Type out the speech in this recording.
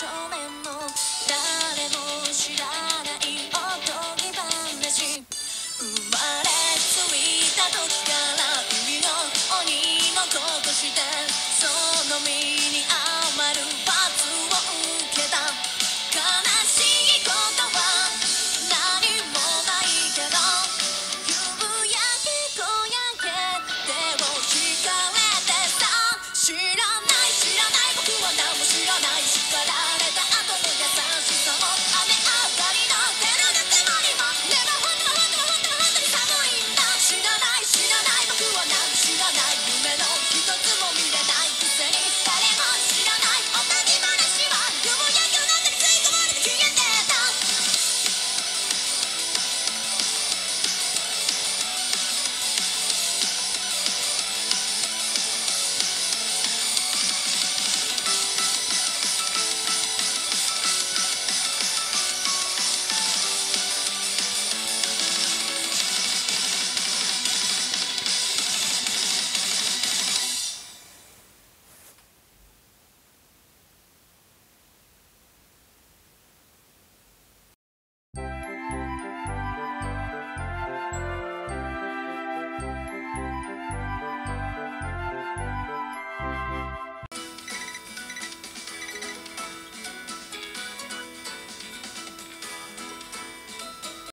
처음에